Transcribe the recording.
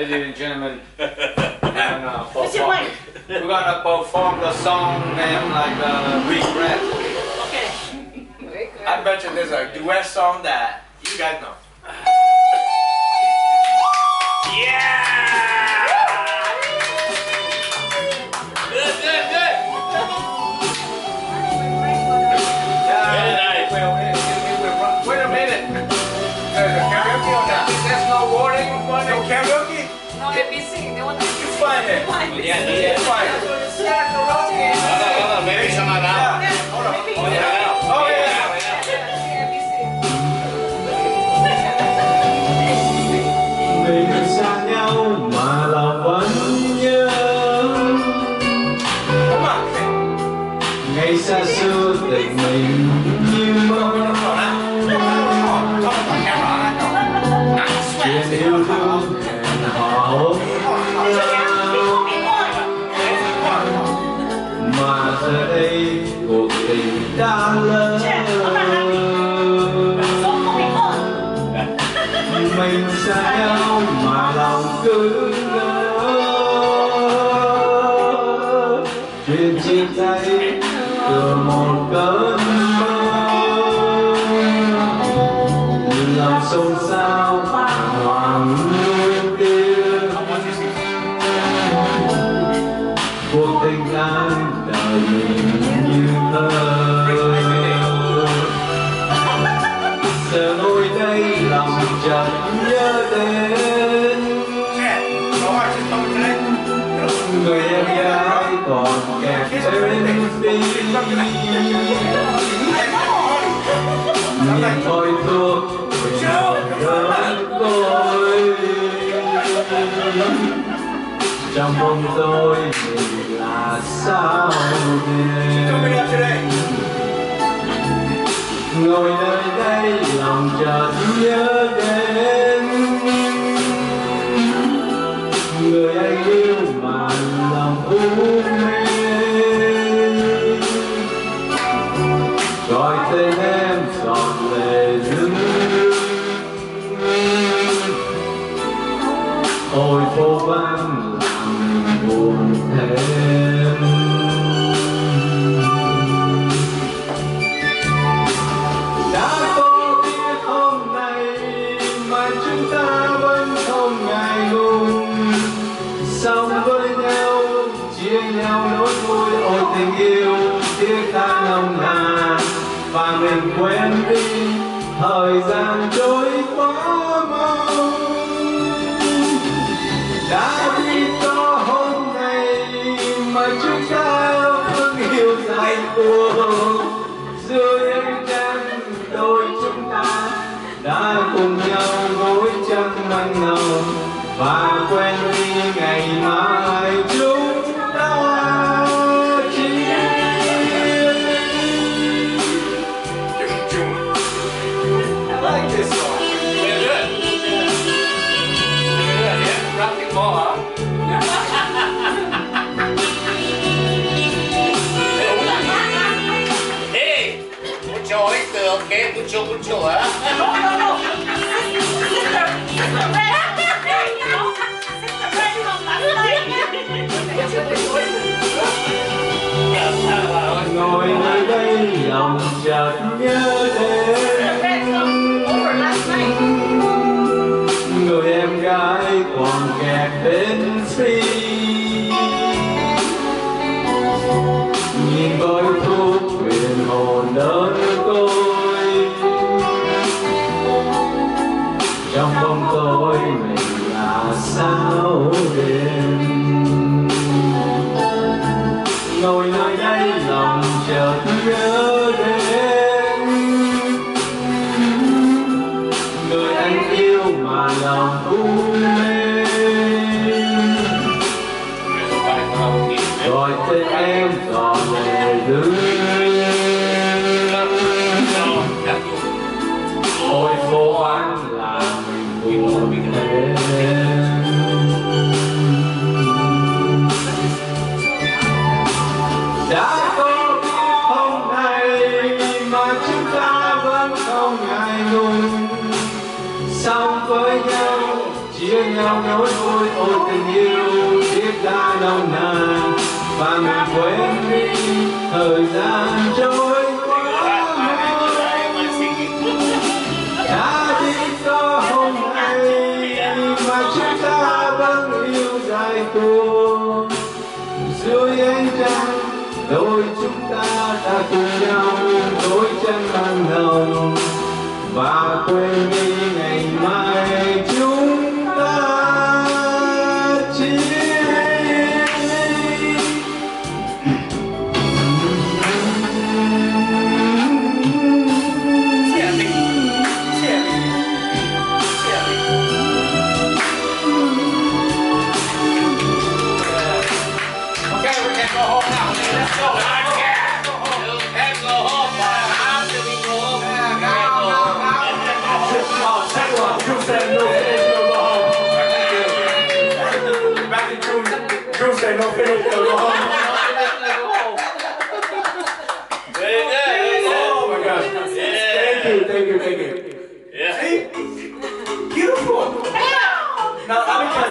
ladies and gentlemen, and, uh, perform, we're gonna perform the song named like uh, Regret. Okay. I bet you there's a duet song that you guys know. Xa xưa tình mình như mơ chuyện yêu thương mình xa nhau mà lòng cứ ngỡ chuyện chia tay từ một cơn mơ lòng xôn xao bàng hoàng nuối tiếc cuộc tình anh đời mình như thơ còn kẹt tim tôi tôi trong mong tôi mình là sao đêm ngồi nơi đây lòng chợt nhớ đến ôi làm buồn thêm đã có biết hôm nay mà chúng ta vẫn không ngại ngùng sống với nhau chia nhau nỗi vui ôi tình yêu tiếc ta nồng nàn và mình quên đi thời gian trôi dài Guccio Guccio, eh? Mà chúng ta vẫn không ngại ngùng sống với nhau, chia nhau nỗi vui ôi tình yêu biết đã lâu nàn. Và mình quên đi thời gian trôi qua đã đi có hôm nay mà chúng ta vẫn yêu dài tuồng dưới ánh trăng đôi chúng ta đã cùng nhau, đôi chân ban đầu và quên đi ngày mai make your day.